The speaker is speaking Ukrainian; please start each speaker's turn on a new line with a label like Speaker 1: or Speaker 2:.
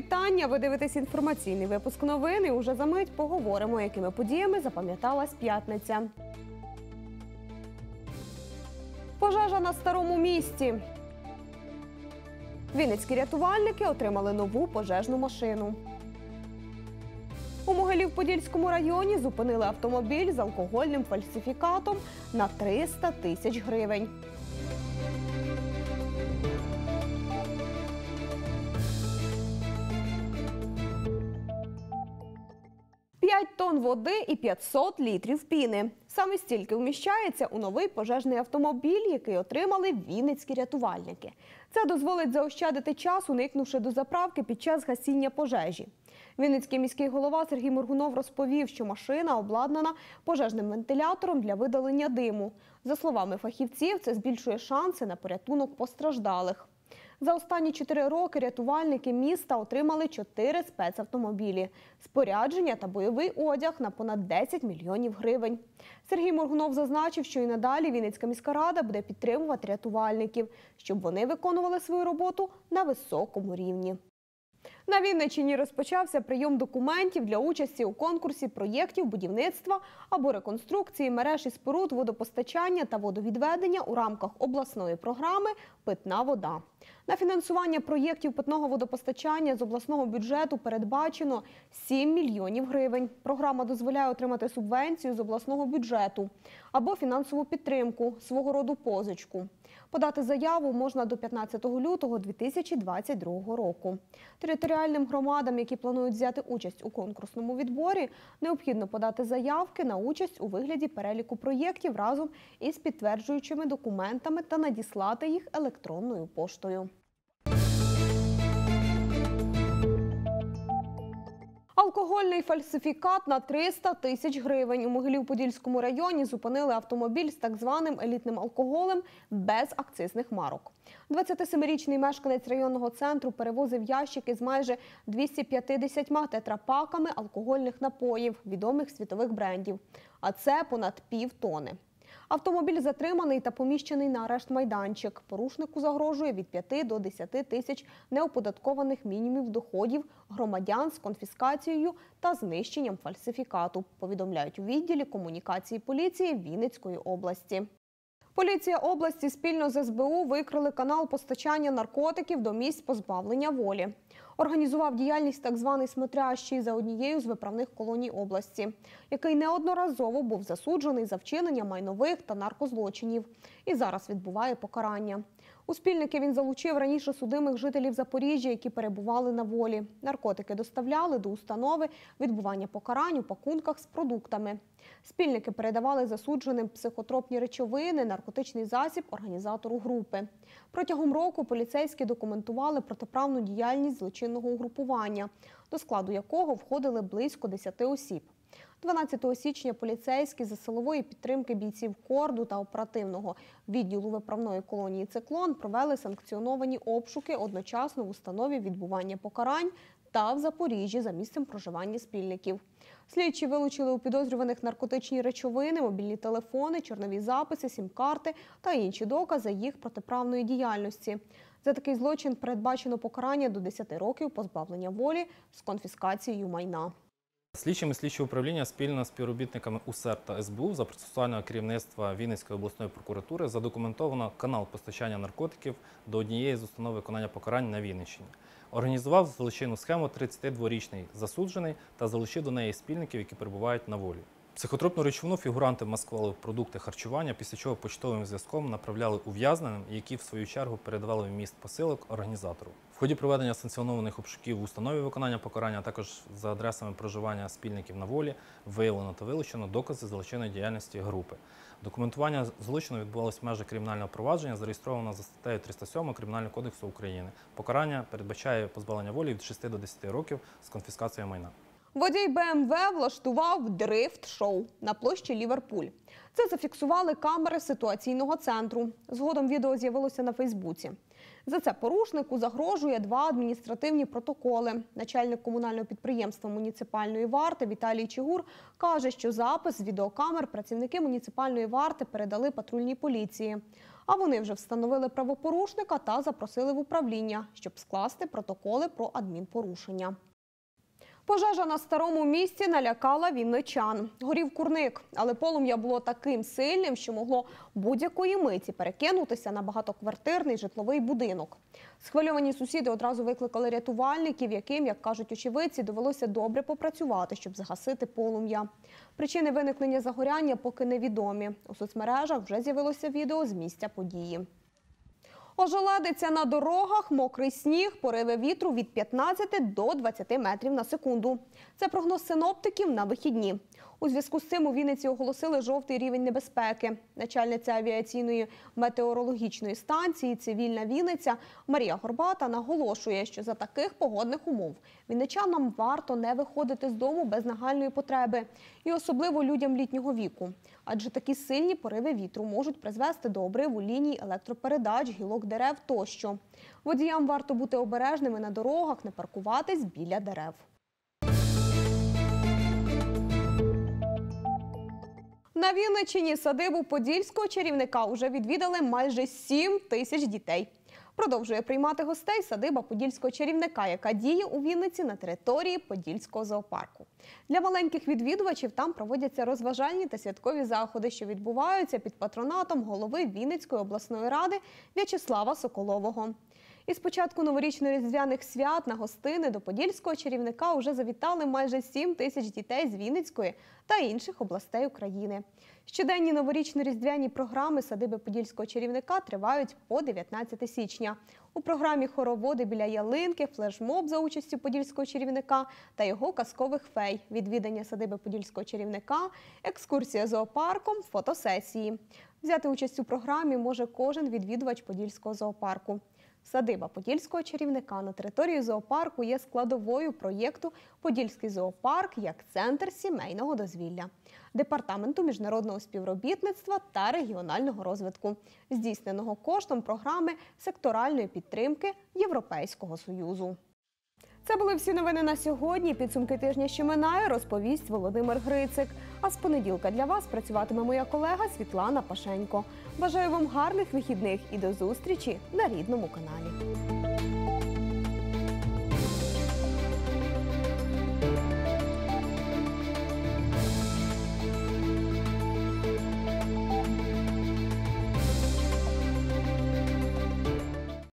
Speaker 1: вітання! Ви дивитесь інформаційний випуск новин і уже за мить поговоримо, якими подіями запам'яталась п'ятниця. Пожежа на старому місті. Вінницькі рятувальники отримали нову пожежну машину. У Могилів-Подільському районі зупинили автомобіль з алкогольним фальсифікатом на 300 тисяч гривень. 5 тонн води і 500 літрів піни. Саме стільки вміщається у новий пожежний автомобіль, який отримали вінницькі рятувальники. Це дозволить заощадити час, уникнувши до заправки під час гасіння пожежі. Вінницький міський голова Сергій Моргунов розповів, що машина обладнана пожежним вентилятором для видалення диму. За словами фахівців, це збільшує шанси на порятунок постраждалих. За останні чотири роки рятувальники міста отримали чотири спецавтомобілі, спорядження та бойовий одяг на понад 10 мільйонів гривень. Сергій Моргунов зазначив, що і надалі Вінницька міська рада буде підтримувати рятувальників, щоб вони виконували свою роботу на високому рівні. На Вінниччині розпочався прийом документів для участі у конкурсі проєктів будівництва або реконструкції мереж і споруд водопостачання та водовідведення у рамках обласної програми Питна вода. На фінансування проєктів питного водопостачання з обласного бюджету передбачено 7 мільйонів гривень. Програма дозволяє отримати субвенцію з обласного бюджету або фінансову підтримку, свого роду позичку. Подати заяву можна до 15 лютого 2022 року. Територіальним громадам, які планують взяти участь у конкурсному відборі, необхідно подати заявки на участь у вигляді переліку проєктів разом із підтверджуючими документами та надіслати їх електронною поштою. Алкогольний фальсифікат на 300 тисяч гривень. У Могилів-Подільському районі зупинили автомобіль з так званим елітним алкоголем без акцизних марок. 27-річний мешканець районного центру перевозив ящики з майже 250 тетрапаками алкогольних напоїв відомих світових брендів. А це понад пів тони. Автомобіль затриманий та поміщений на арешт майданчик. Порушнику загрожує від 5 до 10 тисяч неоподаткованих мінімумів доходів громадян з конфіскацією та знищенням фальсифікату, повідомляють у відділі комунікації поліції Вінницької області. Поліція області спільно з СБУ викрили канал постачання наркотиків до місць позбавлення волі. Організував діяльність так званий смотрящий за однією з виправних колоній області, який неодноразово був засуджений за вчинення майнових та наркозлочинів і зараз відбуває покарання. У спільники він залучив раніше судимих жителів Запоріжжя, які перебували на волі. Наркотики доставляли до установи відбування покарань у пакунках з продуктами. Спільники передавали засудженим психотропні речовини, наркотичний засіб організатору групи. Протягом року поліцейські документували протиправну діяльність злочинного угрупування, до складу якого входили близько 10 осіб. 12 січня поліцейські за силової підтримки бійців корду та оперативного відділу виправної колонії Циклон провели санкціоновані обшуки одночасно в установі відбування покарань та в Запоріжжі за місцем проживання спільників. Слідчі вилучили у підозрюваних наркотичні речовини, мобільні телефони, чорнові записи, сім-карти та інші докази їх протиправної діяльності. За такий злочин передбачено покарання до 10 років позбавлення волі з конфіскацією майна.
Speaker 2: Слідчими слідчого управління спільно з співробітниками УСЕР та СБУ за процесуального керівництва Вінницької обласної прокуратури задокументовано канал постачання наркотиків до однієї з установ виконання покарань на Вінниччині. Організував злочинну схему 32-річний засуджений та залучив до неї спільників, які перебувають на волі. Психотропну речовину фігуранти маскували в продукти харчування, після чого почтовим зв'язком направляли ув'язненим, які в свою чергу передавали в міст посилок організатору. В ході проведення санкціонованих обшуків в установі виконання покарання, а також за адресами проживання спільників на волі, виявлено та вилучено докази злочинної діяльності групи. Документування злочину відбувалося в межах кримінального провадження, зареєстровано за статтею 307 Кримінального кодексу України. Покарання передбачає позбавлення волі від 6 до 10 років з конфіскацією майна.
Speaker 1: Водій БМВ влаштував дрифт-шоу на площі Ліверпуль. Це зафіксували камери ситуаційного центру. Згодом відео з'явилося на Фейсбуці. За це порушнику загрожує два адміністративні протоколи. Начальник комунального підприємства муніципальної варти Віталій Чигур каже, що запис з відеокамер працівники муніципальної варти передали патрульній поліції. А вони вже встановили правопорушника та запросили в управління, щоб скласти протоколи про адмінпорушення. Пожежа на старому місці налякала вінничан. Горів курник, але полум'я було таким сильним, що могло будь-якої миті перекинутися на багатоквартирний житловий будинок. Схвильовані сусіди одразу викликали рятувальників, яким, як кажуть очевидці, довелося добре попрацювати, щоб загасити полум'я. Причини виникнення загоряння поки невідомі. У соцмережах вже з'явилося відео з місця події. Ожеледиться на дорогах, мокрий сніг, пориви вітру від 15 до 20 метрів на секунду. Це прогноз синоптиків на вихідні. У зв'язку з цим у Вінниці оголосили жовтий рівень небезпеки. Начальниця авіаційної метеорологічної станції Цивільна Вінниця Марія Горбата наголошує, що за таких погодних умов вінничанам варто не виходити з дому без нагальної потреби, і особливо людям літнього віку. Адже такі сильні пориви вітру можуть призвести до обриву ліній електропередач, гілок дерев тощо. Водіям варто бути обережними на дорогах, не паркуватись біля дерев. На Вінниччині садибу подільського чарівника уже відвідали майже 7 тисяч дітей. Продовжує приймати гостей садиба подільського чарівника, яка діє у Вінниці на території Подільського зоопарку. Для маленьких відвідувачів там проводяться розважальні та святкові заходи, що відбуваються під патронатом голови Вінницької обласної ради В'ячеслава Соколового. Із початку новорічно-різдвяних свят на гостини до подільського чарівника вже завітали майже 7 тисяч дітей з Вінницької та інших областей України. Щоденні новорічно-різдвяні програми садиби подільського чарівника тривають по 19 січня. У програмі хороводи біля ялинки, флешмоб за участю подільського чарівника та його казкових фей, відвідання садиби подільського чарівника, екскурсія зоопарком, фотосесії. Взяти участь у програмі може кожен відвідувач подільського зоопарку. Садиба Подільського чарівника на території зоопарку є складовою проєкту Подільський зоопарк як центр сімейного дозвілля, департаменту міжнародного співробітництва та регіонального розвитку, здійсненого коштом програми секторальної підтримки Європейського союзу. Це були всі новини на сьогодні. Підсумки тижня, що минає, розповість Володимир Грицик. А з понеділка для вас працюватиме моя колега Світлана Пашенько. Бажаю вам гарних вихідних і до зустрічі на рідному каналі.